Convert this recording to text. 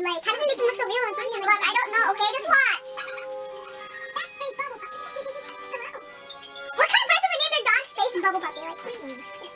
Like, how does it make them look so real and funny? Look, I don't know, okay? Just watch! What kind of person would name their dog Space and Bubble Puppy? Like, please.